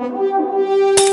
Música